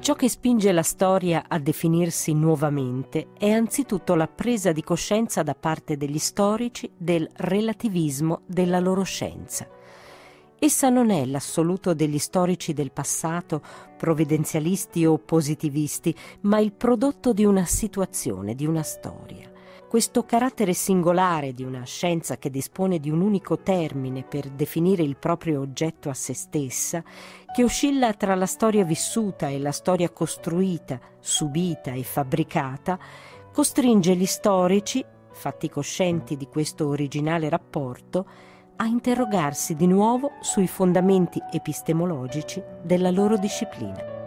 Ciò che spinge la storia a definirsi nuovamente è anzitutto la presa di coscienza da parte degli storici del relativismo della loro scienza. Essa non è l'assoluto degli storici del passato, provvidenzialisti o positivisti, ma il prodotto di una situazione, di una storia questo carattere singolare di una scienza che dispone di un unico termine per definire il proprio oggetto a se stessa, che oscilla tra la storia vissuta e la storia costruita, subita e fabbricata, costringe gli storici, fatti coscienti di questo originale rapporto, a interrogarsi di nuovo sui fondamenti epistemologici della loro disciplina.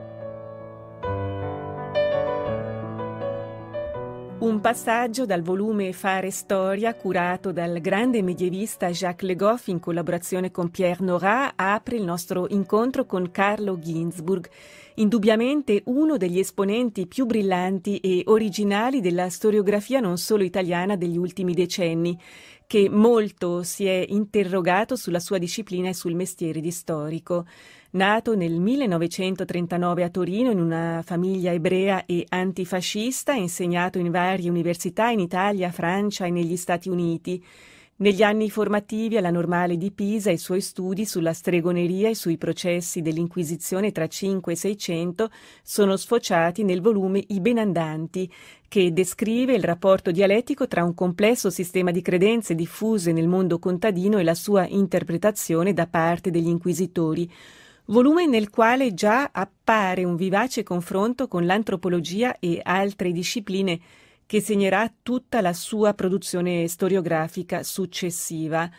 Un passaggio dal volume Fare Storia, curato dal grande medievista Jacques Le Goff in collaborazione con Pierre Nora, apre il nostro incontro con Carlo Ginzburg, indubbiamente uno degli esponenti più brillanti e originali della storiografia non solo italiana degli ultimi decenni, che molto si è interrogato sulla sua disciplina e sul mestiere di storico. Nato nel 1939 a Torino in una famiglia ebrea e antifascista, insegnato in varie università in Italia, Francia e negli Stati Uniti. Negli anni formativi alla Normale di Pisa i suoi studi sulla stregoneria e sui processi dell'Inquisizione tra 5 e 600 sono sfociati nel volume I Benandanti, che descrive il rapporto dialettico tra un complesso sistema di credenze diffuse nel mondo contadino e la sua interpretazione da parte degli inquisitori volume nel quale già appare un vivace confronto con l'antropologia e altre discipline che segnerà tutta la sua produzione storiografica successiva.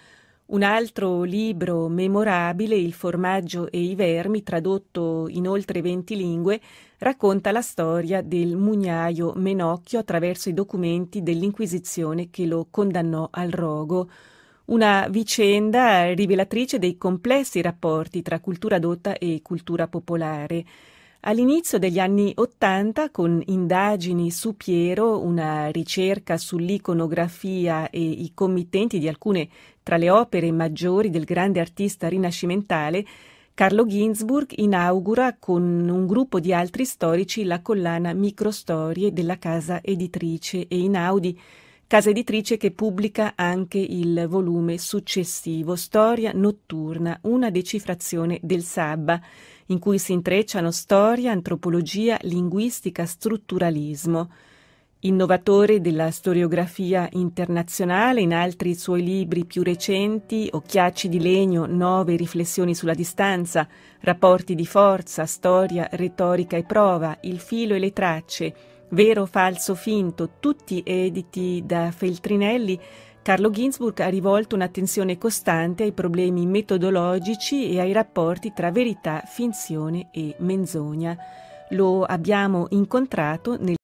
Un altro libro memorabile, Il formaggio e i vermi, tradotto in oltre venti lingue, racconta la storia del mugnaio Menocchio attraverso i documenti dell'Inquisizione che lo condannò al rogo una vicenda rivelatrice dei complessi rapporti tra cultura dotta e cultura popolare. All'inizio degli anni Ottanta, con indagini su Piero, una ricerca sull'iconografia e i committenti di alcune tra le opere maggiori del grande artista rinascimentale, Carlo Ginzburg inaugura con un gruppo di altri storici la collana Microstorie della casa editrice e Inaudi, casa editrice che pubblica anche il volume successivo Storia notturna, una decifrazione del Sabba, in cui si intrecciano storia, antropologia, linguistica, strutturalismo. Innovatore della storiografia internazionale, in altri suoi libri più recenti, Occhiacci di legno, Nove riflessioni sulla distanza, Rapporti di forza, Storia, retorica e prova, Il filo e le tracce, Vero, falso, finto, tutti editi da Feltrinelli, Carlo Ginzburg ha rivolto un'attenzione costante ai problemi metodologici e ai rapporti tra verità, finzione e menzogna. Lo abbiamo incontrato nel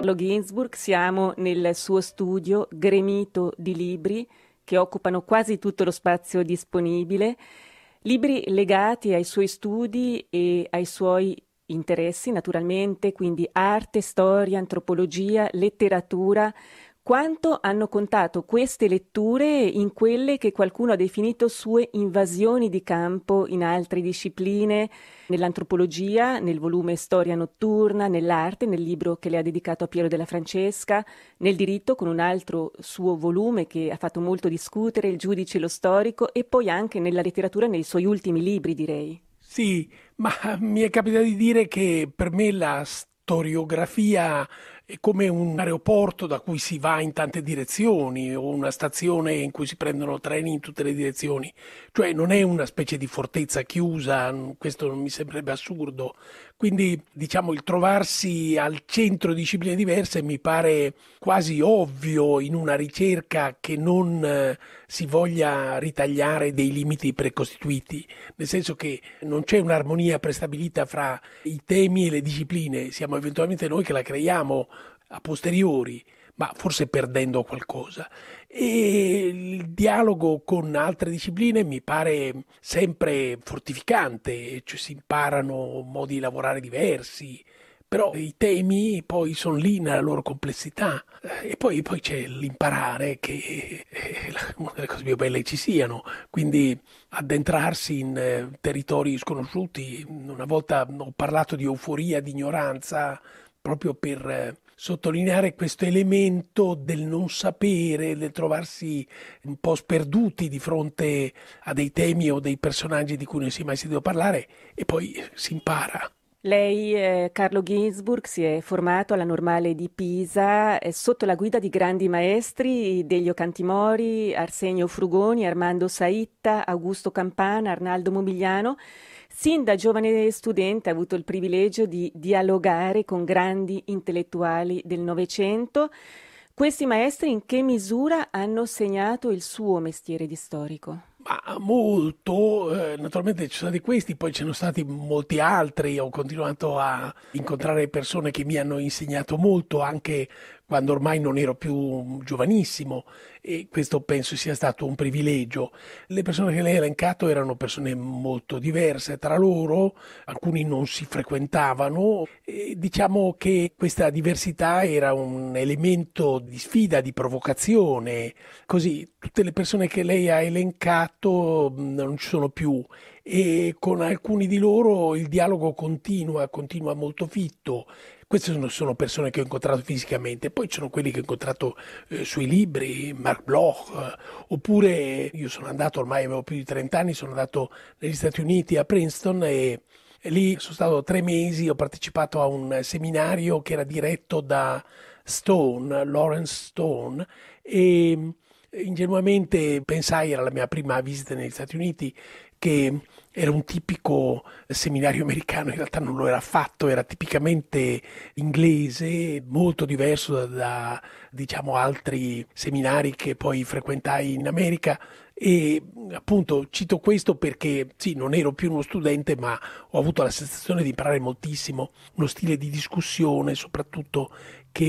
Carlo Ginzburg, siamo nel suo studio gremito di libri che occupano quasi tutto lo spazio disponibile, libri legati ai suoi studi e ai suoi interessi, naturalmente, quindi arte, storia, antropologia, letteratura, quanto hanno contato queste letture in quelle che qualcuno ha definito sue invasioni di campo in altre discipline, nell'antropologia, nel volume Storia notturna, nell'arte, nel libro che le ha dedicato a Piero della Francesca, nel diritto con un altro suo volume che ha fatto molto discutere, Il giudice e lo storico, e poi anche nella letteratura nei suoi ultimi libri, direi. Sì, ma mi è capitato di dire che per me la storiografia è come un aeroporto da cui si va in tante direzioni o una stazione in cui si prendono treni in tutte le direzioni, cioè non è una specie di fortezza chiusa, questo non mi sembrerebbe assurdo. Quindi diciamo il trovarsi al centro di discipline diverse mi pare quasi ovvio in una ricerca che non eh, si voglia ritagliare dei limiti precostituiti, nel senso che non c'è un'armonia prestabilita fra i temi e le discipline, siamo eventualmente noi che la creiamo a posteriori, ma forse perdendo qualcosa. E il dialogo con altre discipline mi pare sempre fortificante, cioè si imparano modi di lavorare diversi, però i temi poi sono lì nella loro complessità e poi, poi c'è l'imparare che è una delle cose più belle che ci siano, quindi addentrarsi in eh, territori sconosciuti. Una volta ho parlato di euforia, di ignoranza, proprio per eh, sottolineare questo elemento del non sapere, del trovarsi un po' sperduti di fronte a dei temi o dei personaggi di cui non si è mai sentito parlare e poi si impara. Lei, eh, Carlo Ginzburg, si è formato alla Normale di Pisa eh, sotto la guida di grandi maestri Delio Cantimori, Arsenio Frugoni, Armando Saitta, Augusto Campana, Arnaldo Momigliano. Sin da giovane studente ha avuto il privilegio di dialogare con grandi intellettuali del Novecento. Questi maestri in che misura hanno segnato il suo mestiere di storico? Ma molto, eh, naturalmente ci sono stati questi, poi ci sono stati molti altri, ho continuato a incontrare persone che mi hanno insegnato molto anche quando ormai non ero più giovanissimo e questo penso sia stato un privilegio. Le persone che lei ha elencato erano persone molto diverse tra loro, alcuni non si frequentavano e diciamo che questa diversità era un elemento di sfida, di provocazione. Così tutte le persone che lei ha elencato non ci sono più e con alcuni di loro il dialogo continua, continua molto fitto. Queste sono, persone che ho incontrato fisicamente, poi ci sono quelli che ho incontrato eh, sui libri, Mark Bloch, eh, oppure io sono andato, ormai avevo più di 30 anni, sono andato negli Stati Uniti a Princeton e, e lì sono stato tre mesi, ho partecipato a un seminario che era diretto da Stone, Lawrence Stone, e ingenuamente pensai, era la mia prima visita negli Stati Uniti, che era un tipico seminario americano, in realtà non lo era affatto, era tipicamente inglese, molto diverso da, da diciamo, altri seminari che poi frequentai in America. E appunto cito questo perché sì, non ero più uno studente, ma ho avuto la sensazione di imparare moltissimo, uno stile di discussione soprattutto che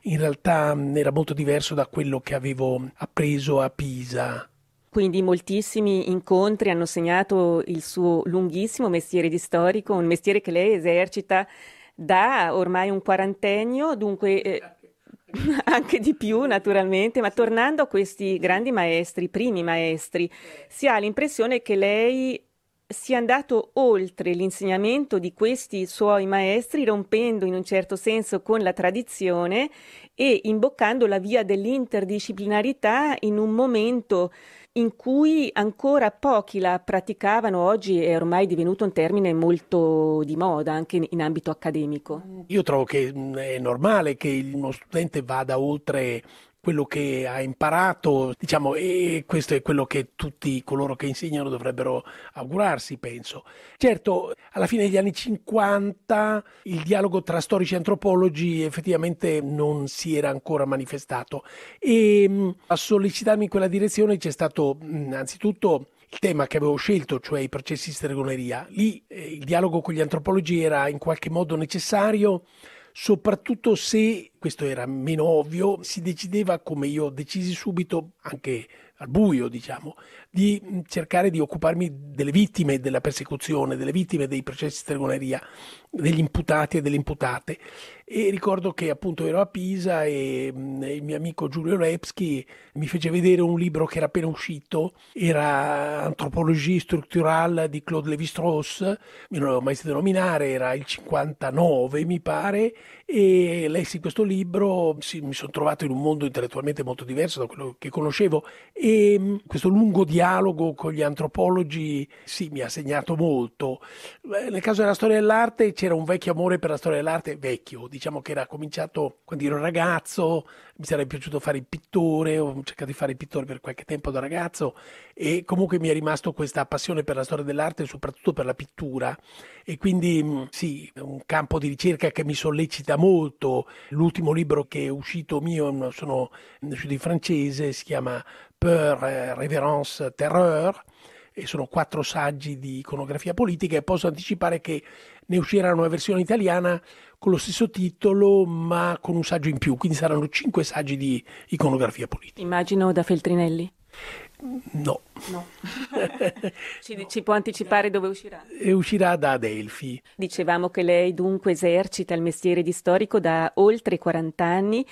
in realtà era molto diverso da quello che avevo appreso a Pisa quindi moltissimi incontri hanno segnato il suo lunghissimo mestiere di storico, un mestiere che lei esercita da ormai un quarantennio, dunque eh, anche di più naturalmente, ma tornando a questi grandi maestri, primi maestri, si ha l'impressione che lei sia andato oltre l'insegnamento di questi suoi maestri, rompendo in un certo senso con la tradizione e imboccando la via dell'interdisciplinarità in un momento in cui ancora pochi la praticavano, oggi è ormai divenuto un termine molto di moda anche in ambito accademico. Io trovo che è normale che uno studente vada oltre quello che ha imparato, diciamo, e questo è quello che tutti coloro che insegnano dovrebbero augurarsi, penso. Certo, alla fine degli anni 50 il dialogo tra storici e antropologi effettivamente non si era ancora manifestato e a sollecitarmi in quella direzione c'è stato innanzitutto il tema che avevo scelto, cioè i processi di stregoneria. Lì eh, il dialogo con gli antropologi era in qualche modo necessario soprattutto se, questo era meno ovvio, si decideva, come io decisi subito, anche al buio, diciamo, di cercare di occuparmi delle vittime della persecuzione, delle vittime dei processi di stregoneria, degli imputati e delle imputate. E ricordo che appunto ero a Pisa e il mio amico Giulio Lepschi mi fece vedere un libro che era appena uscito, era Antropologie strutturale di Claude Lévi-Strauss, non l'avevo mai sentito nominare, era il 59 mi pare, e lessi questo libro, sì, mi sono trovato in un mondo intellettualmente molto diverso da quello che conoscevo. E questo lungo dialogo con gli antropologi sì, mi ha segnato molto. Nel caso della storia dell'arte c'era un vecchio amore per la storia dell'arte, vecchio, diciamo che era cominciato quando ero ragazzo, mi sarebbe piaciuto fare il pittore, ho cercato di fare il pittore per qualche tempo da ragazzo e comunque mi è rimasto questa passione per la storia dell'arte e soprattutto per la pittura e quindi mm, sì, è un campo di ricerca che mi sollecita molto. L'ultimo libro che è uscito mio, sono uscito in francese, si chiama Peur, Révérence, Terreur e sono quattro saggi di iconografia politica e posso anticipare che ne uscirà una versione italiana con lo stesso titolo ma con un saggio in più, quindi saranno cinque saggi di iconografia politica. Immagino da Feltrinelli. No. no. ci, ci, può anticipare dove uscirà? E uscirà da Adelphi. Dicevamo che lei dunque esercita il mestiere di storico da oltre 40 anni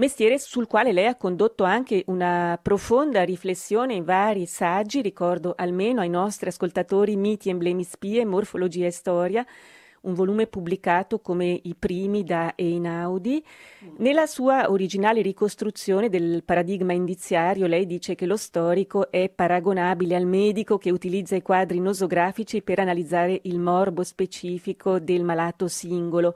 mestiere sul quale lei ha condotto anche una profonda riflessione in vari saggi, ricordo almeno ai nostri ascoltatori Miti, emblemi, spie, morfologia e storia, un volume pubblicato come i primi da Einaudi. Nella sua originale ricostruzione del paradigma indiziario, lei dice che lo storico è paragonabile al medico che utilizza i quadri nosografici per analizzare il morbo specifico del malato singolo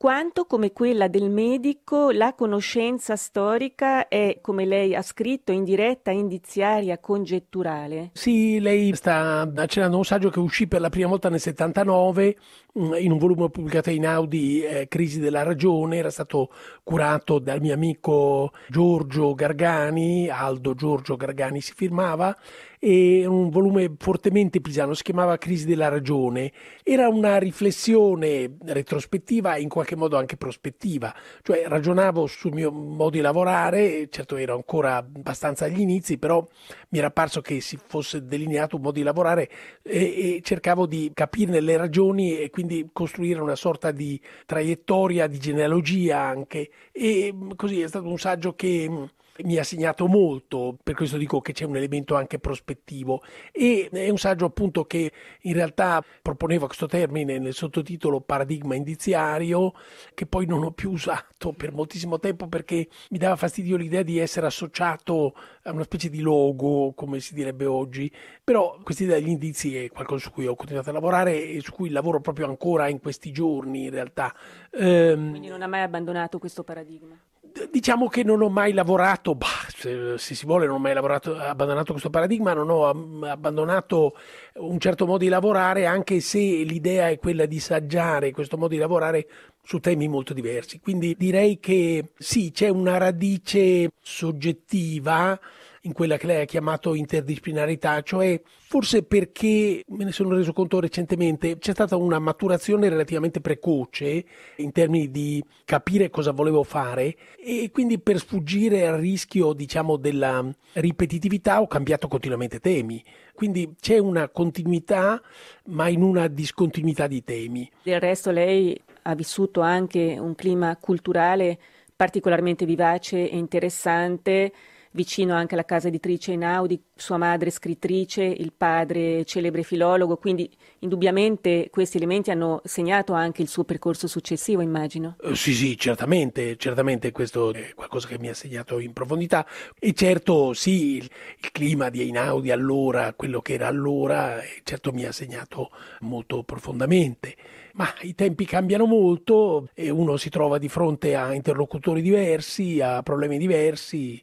quanto come quella del medico la conoscenza storica è, come lei ha scritto, indiretta, indiziaria, congetturale? Sì, lei sta accennando un saggio che uscì per la prima volta nel 79 mm, in un volume pubblicato in Audi, eh, Crisi della ragione, era stato curato dal mio amico Giorgio Gargani, Aldo Giorgio Gargani si firmava, e un volume fortemente pisano, si chiamava Crisi della ragione. Era una riflessione retrospettiva e in qualche modo anche prospettiva, cioè ragionavo sul mio modo di lavorare, certo ero ancora abbastanza agli inizi, però mi era parso che si fosse delineato un modo di lavorare e, e cercavo di capirne le ragioni e quindi costruire una sorta di traiettoria, di genealogia anche. E così è stato un saggio che mi ha segnato molto, per questo dico che c'è un elemento anche prospettivo e è un saggio appunto che in realtà proponeva questo termine nel sottotitolo paradigma indiziario che poi non ho più usato per moltissimo tempo perché mi dava fastidio l'idea di essere associato a una specie di logo come si direbbe oggi, però questa idea degli indizi è qualcosa su cui ho continuato a lavorare e su cui lavoro proprio ancora in questi giorni in realtà. Um, Quindi non ha mai abbandonato questo paradigma? Diciamo che non ho mai lavorato, bah, se, se, si vuole, non ho mai lavorato, abbandonato questo paradigma, non ho abbandonato un certo modo di lavorare, anche se l'idea è quella di saggiare questo modo di lavorare su temi molto diversi. Quindi direi che sì, c'è una radice soggettiva in quella che lei ha chiamato interdisciplinarità, cioè forse perché, me ne sono reso conto recentemente, c'è stata una maturazione relativamente precoce in termini di capire cosa volevo fare e quindi per sfuggire al rischio, diciamo, della ripetitività ho cambiato continuamente temi. Quindi c'è una continuità, ma in una discontinuità di temi. Del resto lei ha vissuto anche un clima culturale particolarmente vivace e interessante vicino anche alla casa editrice Einaudi, sua madre scrittrice, il padre celebre filologo, quindi indubbiamente questi elementi hanno segnato anche il suo percorso successivo, immagino. Uh, sì, sì, certamente, certamente questo è qualcosa che mi ha segnato in profondità e certo sì, il, il clima di Einaudi allora, quello che era allora, eh, certo mi ha segnato molto profondamente. Ma i tempi cambiano molto e uno si trova di fronte a interlocutori diversi, a problemi diversi.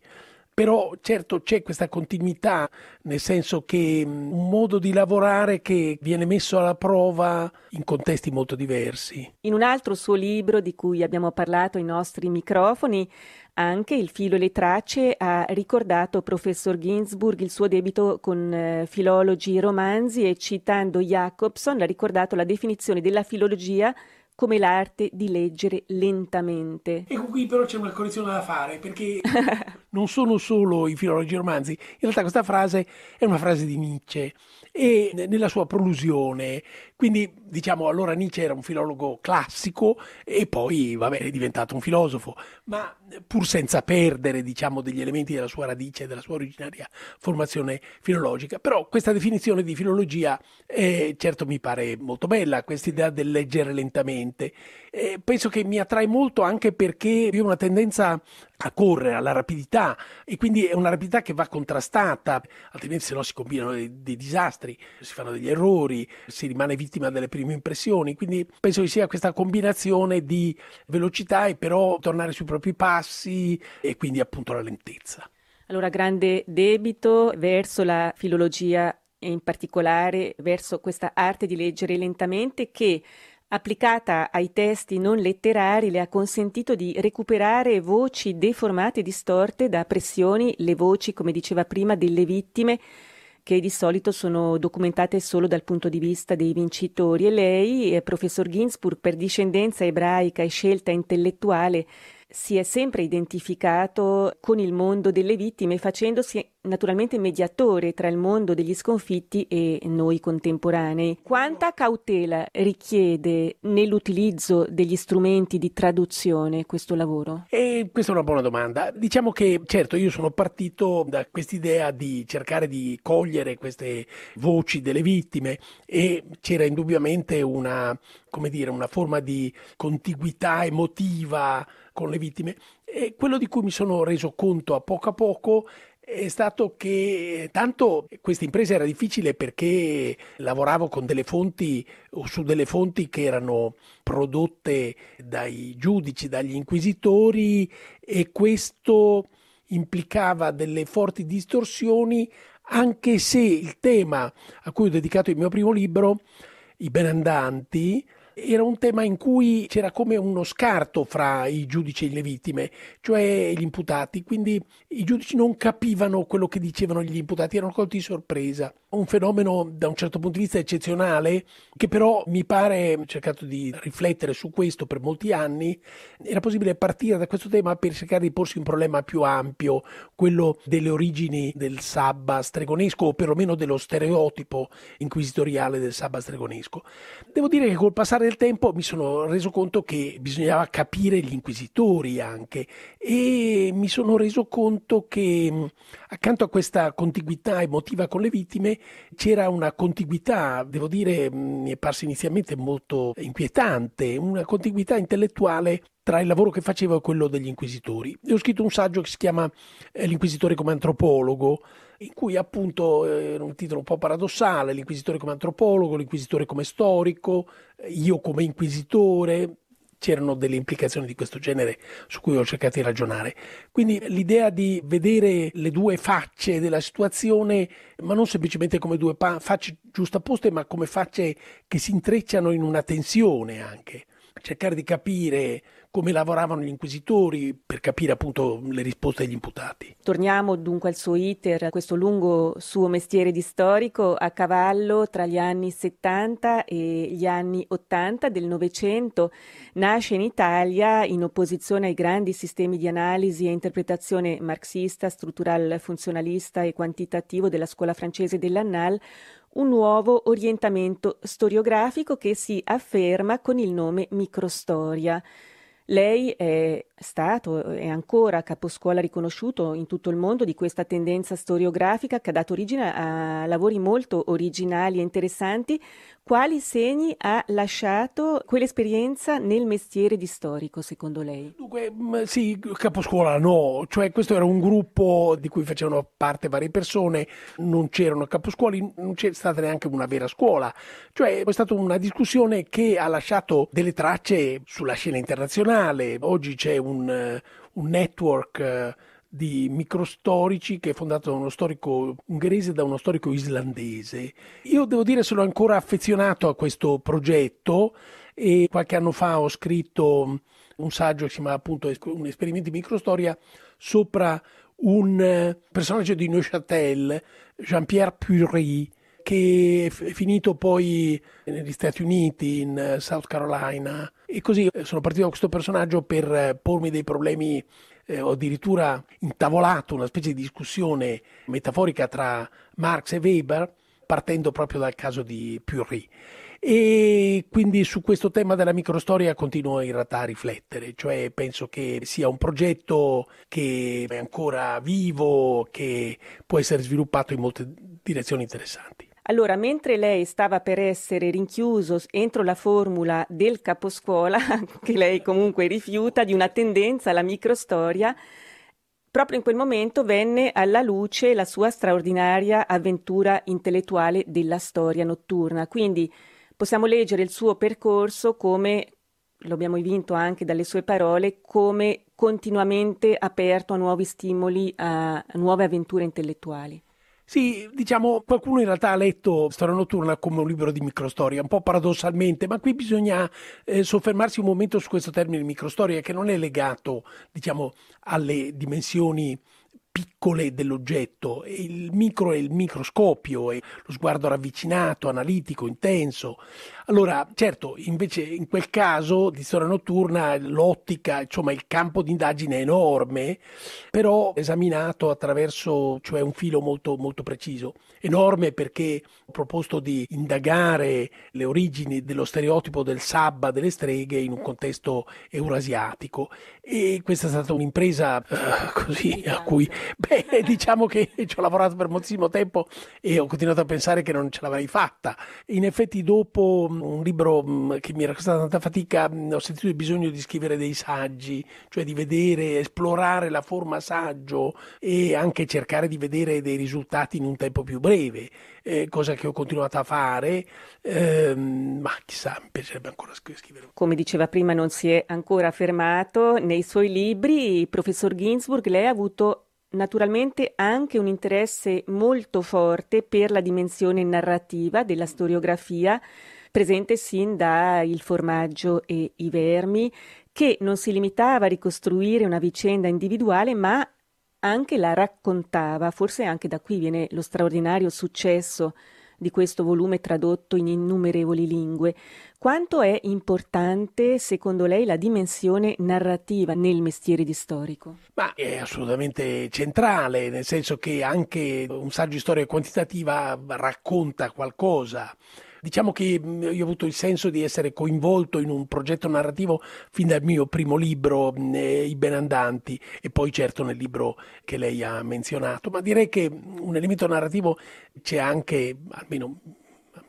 Però certo c'è questa continuità, nel senso che mm, un modo di lavorare che viene messo alla prova in contesti molto diversi. In un altro suo libro di cui abbiamo parlato ai nostri microfoni, anche il filo e le tracce ha ricordato professor Ginsburg il suo debito con eh, filologi e romanzi e citando Jacobson ha ricordato la definizione della filologia come l'arte di leggere lentamente. Ecco qui però c'è una correzione da fare perché non sono solo i filologi romanzi, in realtà questa frase è una frase di Nietzsche e nella sua prolusione, quindi diciamo allora Nietzsche era un filologo classico e poi vabbè è diventato un filosofo, ma pur senza perdere diciamo degli elementi della sua radice, della sua originaria formazione filologica, però questa definizione di filologia eh, certo mi pare molto bella, questa idea del leggere lentamente, eh, penso che mi attrae molto anche perché io ho una tendenza a correre, alla rapidità e quindi è una rapidità che va contrastata, altrimenti se no si combinano dei, dei, disastri, si fanno degli errori, si rimane vittima delle prime impressioni, quindi penso che sia questa combinazione di velocità e però tornare sui propri passi e quindi appunto la lentezza. Allora grande debito verso la filologia e in particolare verso questa arte di leggere lentamente che applicata ai testi non letterari le ha consentito di recuperare voci deformate e distorte da pressioni, le voci, come diceva prima, delle vittime che di solito sono documentate solo dal punto di vista dei vincitori. E lei, eh, professor Ginsburg, per discendenza ebraica e scelta intellettuale, si è sempre identificato con il mondo delle vittime, facendosi naturalmente mediatore tra il mondo degli sconfitti e noi contemporanei. Quanta cautela richiede nell'utilizzo degli strumenti di traduzione questo lavoro? E questa è una buona domanda. Diciamo che certo io sono partito da quest'idea di cercare di cogliere queste voci delle vittime e c'era indubbiamente una, dire, una forma di contiguità emotiva con le vittime. E quello di cui mi sono reso conto a poco a poco è stato che tanto questa impresa era difficile perché lavoravo con delle fonti o su delle fonti che erano prodotte dai giudici, dagli inquisitori e questo implicava delle forti distorsioni anche se il tema a cui ho dedicato il mio primo libro, I benandanti, era un tema in cui c'era come uno scarto fra i giudici e le vittime, cioè gli imputati, quindi i giudici non capivano quello che dicevano gli imputati, erano colti di sorpresa. Un fenomeno da un certo punto di vista eccezionale, che però mi pare, ho cercato di riflettere su questo per molti anni, era possibile partire da questo tema per cercare di porsi un problema più ampio, quello delle origini del sabba stregonesco o perlomeno dello stereotipo inquisitoriale del sabba stregonesco. Devo dire che col passare del tempo mi sono reso conto che bisognava capire gli inquisitori anche e mi sono reso conto che accanto a questa contiguità emotiva con le vittime c'era una contiguità, devo dire, mi è parsa inizialmente molto inquietante, una contiguità intellettuale tra il lavoro che facevo e quello degli inquisitori. E ho scritto un saggio che si chiama eh, L'inquisitore come antropologo, in cui appunto eh, un titolo un po' paradossale, l'inquisitore come antropologo, l'inquisitore come storico, eh, io come inquisitore, c'erano delle implicazioni di questo genere su cui ho cercato di ragionare. Quindi l'idea di vedere le due facce della situazione, ma non semplicemente come due pa- facce giustapposte, ma come facce che si intrecciano in una tensione anche. Cercare di capire come lavoravano gli inquisitori per capire appunto le risposte degli imputati. Torniamo dunque al suo iter, a questo lungo suo mestiere di storico a cavallo tra gli anni 70 e gli anni 80 del Novecento. Nasce in Italia in opposizione ai grandi sistemi di analisi e interpretazione marxista, struttural funzionalista e quantitativo della scuola francese dell'Annal un nuovo orientamento storiografico che si afferma con il nome microstoria. Lei è stato e ancora caposcuola riconosciuto in tutto il mondo di questa tendenza storiografica che ha dato origine a lavori molto originali e interessanti. Quali segni ha lasciato quell'esperienza nel mestiere di storico, secondo lei? Dunque, mm, sì, caposcuola no, cioè questo era un gruppo di cui facevano parte varie persone, non c'erano caposcuoli, non c'è stata neanche una vera scuola, cioè è stata una discussione che ha lasciato delle tracce sulla scena internazionale, oggi c'è un, un network eh, di microstorici che è fondato da uno storico ungherese e da uno storico islandese. Io devo dire sono ancora affezionato a questo progetto e qualche anno fa ho scritto un saggio che si chiama appunto Un esperimento di microstoria sopra un eh, personaggio di Neuchâtel, Jean-Pierre Pury, che è finito poi negli Stati Uniti, in eh, South Carolina. E così eh, sono partito da questo personaggio per eh, pormi dei problemi ho addirittura intavolato una specie di discussione metaforica tra Marx e Weber, partendo proprio dal caso di Pury. E quindi su questo tema della microstoria continuo in realtà a riflettere, cioè penso che sia un progetto che è ancora vivo, che può essere sviluppato in molte direzioni interessanti. Allora, mentre lei stava per essere rinchiuso entro la formula del caposcuola, che lei comunque rifiuta, di una tendenza alla microstoria, proprio in quel momento venne alla luce la sua straordinaria avventura intellettuale della storia notturna. Quindi possiamo leggere il suo percorso come, lo abbiamo vinto anche dalle sue parole, come continuamente aperto a nuovi stimoli, a nuove avventure intellettuali. Sì, diciamo, qualcuno in realtà ha letto Storia notturna come un libro di microstoria, un po' paradossalmente, ma qui bisogna eh, soffermarsi un momento su questo termine microstoria che non è legato, diciamo, alle dimensioni piccole dell'oggetto, il micro è il microscopio, è lo sguardo ravvicinato, analitico, intenso. Allora, certo, invece in quel caso di storia notturna l'ottica, insomma il campo di indagine è enorme, però esaminato attraverso cioè un filo molto, molto preciso. Enorme perché ho proposto di indagare le origini dello stereotipo del sabba delle streghe in un contesto eurasiatico e questa è stata un'impresa uh, così a cui, beh, diciamo che ci ho lavorato per moltissimo tempo e ho continuato a pensare che non ce l'avrei fatta. In effetti dopo un libro mm, che mi era costata tanta fatica, mm, ho sentito il bisogno di scrivere dei saggi, cioè di vedere, esplorare la forma saggio e anche cercare di vedere dei risultati in un tempo più breve, eh, cosa che ho continuato a fare, eh, ma chissà, mi piacerebbe ancora scrivere. Come diceva prima, non si è ancora fermato. Nei suoi libri, professor Ginsburg, lei ha avuto naturalmente anche un interesse molto forte per la dimensione narrativa della storiografia presente sin da Il formaggio e i vermi, che non si limitava a ricostruire una vicenda individuale, ma anche la raccontava. Forse anche da qui viene lo straordinario successo di questo volume tradotto in innumerevoli lingue. Quanto è importante, secondo lei, la dimensione narrativa nel mestiere di storico? Ma è assolutamente centrale, nel senso che anche un saggio di storia quantitativa racconta qualcosa. Diciamo che mm, io ho avuto il senso di essere coinvolto in un progetto narrativo fin dal mio primo libro, mm, eh, I Benandanti, e poi certo nel libro che lei ha menzionato, ma direi che un elemento narrativo c'è anche, almeno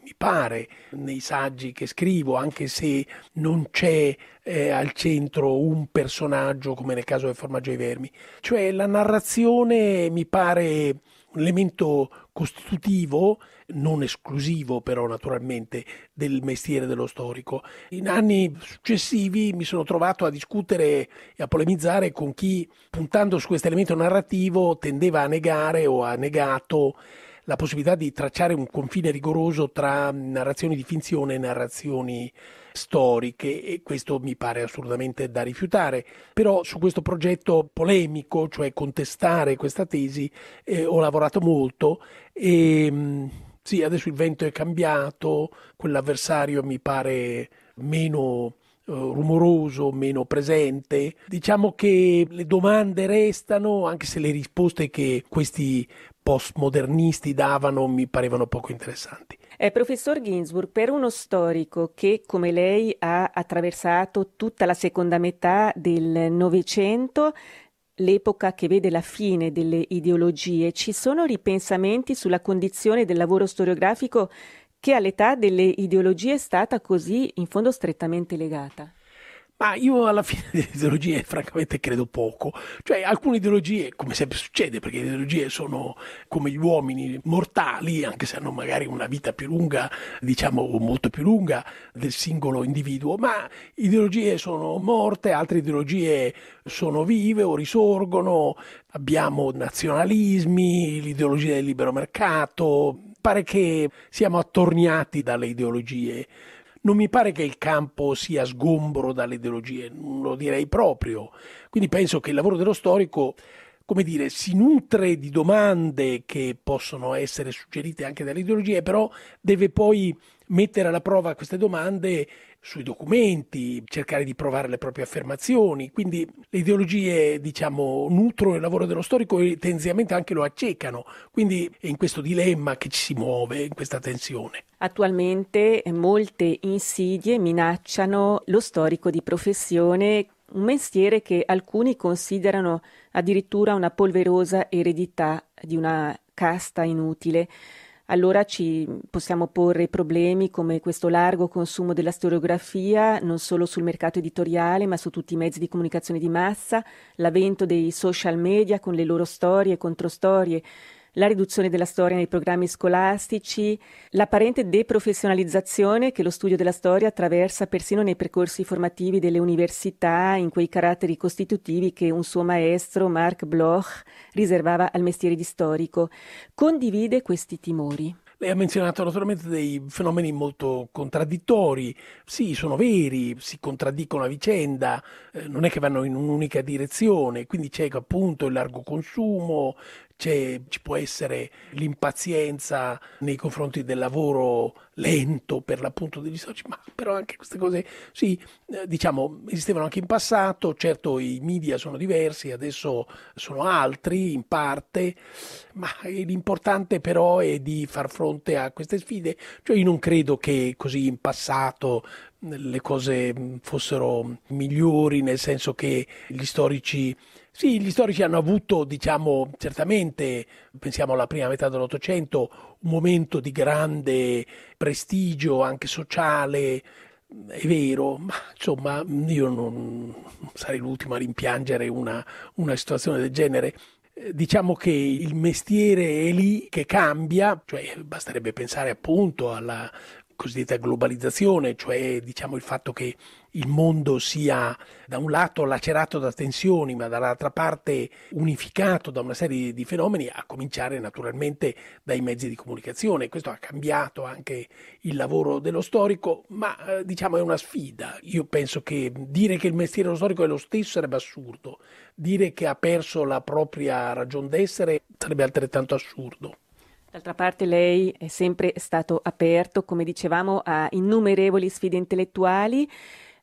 mi pare, nei saggi che scrivo, anche se non c'è eh, al centro un personaggio come nel caso del formaggio ai vermi. Cioè la narrazione mi pare elemento costitutivo, non esclusivo però naturalmente, del mestiere dello storico. In anni successivi mi sono trovato a discutere e a polemizzare con chi, puntando su questo elemento narrativo, tendeva a negare o ha negato la possibilità di tracciare un confine rigoroso tra narrazioni di finzione e narrazioni storiche e questo mi pare assolutamente da rifiutare. Però su questo progetto polemico, cioè contestare questa tesi, eh, ho lavorato molto e mm, sì, adesso il vento è cambiato, quell'avversario mi pare meno eh, rumoroso, meno presente. Diciamo che le domande restano, anche se le risposte che questi postmodernisti davano mi parevano poco interessanti. Eh, professor Ginsburg, per uno storico che come lei ha attraversato tutta la seconda metà del Novecento, l'epoca che vede la fine delle ideologie, ci sono ripensamenti sulla condizione del lavoro storiografico che all'età delle ideologie è stata così in fondo strettamente legata? Ma io alla fine delle ideologie francamente credo poco. Cioè alcune ideologie, come sempre succede, perché le ideologie sono come gli uomini mortali, anche se hanno magari una vita più lunga, diciamo molto più lunga del singolo individuo, ma ideologie sono morte, altre ideologie sono vive o risorgono, abbiamo nazionalismi, l'ideologia del libero mercato, pare che siamo attorniati dalle ideologie non mi pare che il campo sia sgombro dalle ideologie, non lo direi proprio. Quindi penso che il lavoro dello storico, come dire, si nutre di domande che possono essere suggerite anche dalle ideologie, però deve poi mettere alla prova queste domande sui documenti, cercare di provare le proprie affermazioni. Quindi le ideologie, diciamo, nutrono il lavoro dello storico e tendenzialmente anche lo accecano. Quindi è in questo dilemma che ci si muove, in questa tensione. Attualmente molte insidie minacciano lo storico di professione, un mestiere che alcuni considerano addirittura una polverosa eredità di una casta inutile allora ci possiamo porre problemi come questo largo consumo della storiografia, non solo sul mercato editoriale, ma su tutti i mezzi di comunicazione di massa, l'avvento dei social media con le loro storie e controstorie, la riduzione della storia nei programmi scolastici, l'apparente deprofessionalizzazione che lo studio della storia attraversa persino nei percorsi formativi delle università, in quei caratteri costitutivi che un suo maestro, Marc Bloch, riservava al mestiere di storico. Condivide questi timori? Lei ha menzionato naturalmente dei fenomeni molto contraddittori, sì, sono veri, si contraddicono a vicenda, eh, non è che vanno in un'unica direzione, quindi c'è appunto il largo consumo, ci può essere l'impazienza nei confronti del lavoro lento per l'appunto degli storici, ma però anche queste cose, sì, eh, diciamo, esistevano anche in passato, certo i media sono diversi, adesso sono altri in parte, ma l'importante però è di far fronte a queste sfide, cioè io non credo che così in passato le cose fossero migliori, nel senso che gli storici sì, gli storici hanno avuto, diciamo, certamente, pensiamo alla prima metà dell'Ottocento, un momento di grande prestigio anche sociale, è vero, ma insomma io non sarei l'ultimo a rimpiangere una, una situazione del genere. Diciamo che il mestiere è lì che cambia, cioè basterebbe pensare appunto alla cosiddetta globalizzazione, cioè diciamo il fatto che il mondo sia da un lato lacerato da tensioni, ma dall'altra parte unificato da una serie di fenomeni, a cominciare naturalmente dai mezzi di comunicazione. Questo ha cambiato anche il lavoro dello storico, ma eh, diciamo è una sfida. Io penso che dire che il mestiere dello storico è lo stesso sarebbe assurdo, dire che ha perso la propria ragion d'essere sarebbe altrettanto assurdo. D'altra parte lei è sempre stato aperto, come dicevamo, a innumerevoli sfide intellettuali.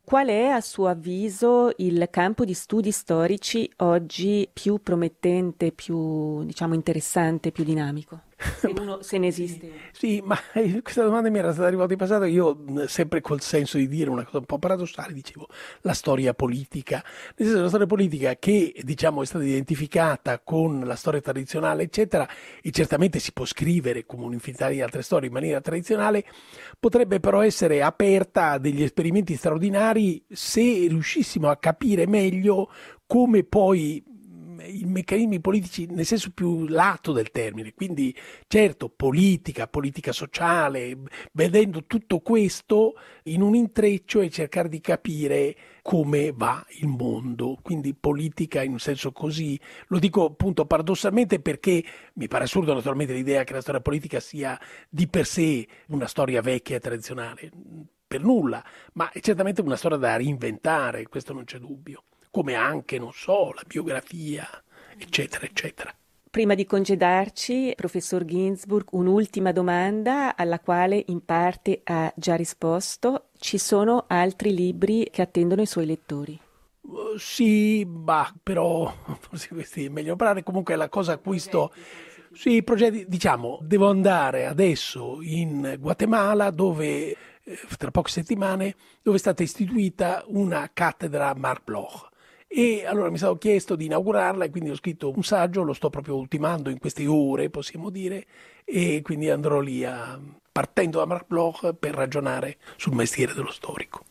Qual è a suo avviso il campo di studi storici oggi più promettente, più diciamo interessante, più dinamico? Se, uno, se ne esiste. Sì, ma questa domanda mi era stata arrivata in passato. Io, sempre col senso di dire una cosa un po' paradossale, dicevo la storia politica. Nel senso, la storia politica che diciamo è stata identificata con la storia tradizionale, eccetera, e certamente si può scrivere come un'infinità di altre storie in maniera tradizionale, potrebbe però essere aperta a degli esperimenti straordinari se riuscissimo a capire meglio come poi i meccanismi politici nel senso più lato del termine, quindi certo politica, politica sociale, vedendo tutto questo in un intreccio e cercare di capire come va il mondo, quindi politica in un senso così, lo dico appunto paradossalmente perché mi pare assurdo naturalmente l'idea che la storia politica sia di per sé una storia vecchia e tradizionale, per nulla, ma è certamente una storia da reinventare, questo non c'è dubbio come anche, non so, la biografia, eccetera, eccetera. Prima di congedarci, professor Ginsburg, un'ultima domanda alla quale in parte ha già risposto. Ci sono altri libri che attendono i suoi lettori? Uh, sì, bah, però forse questi è meglio parlare. Comunque la cosa a cui sto... Sì, progetti, diciamo, devo andare adesso in Guatemala dove, eh, tra poche settimane, dove è stata istituita una cattedra Marc Bloch e allora mi stavo chiesto di inaugurarla e quindi ho scritto un saggio, lo sto proprio ultimando in queste ore, possiamo dire, e quindi andrò lì a, partendo da Marc Bloch per ragionare sul mestiere dello storico.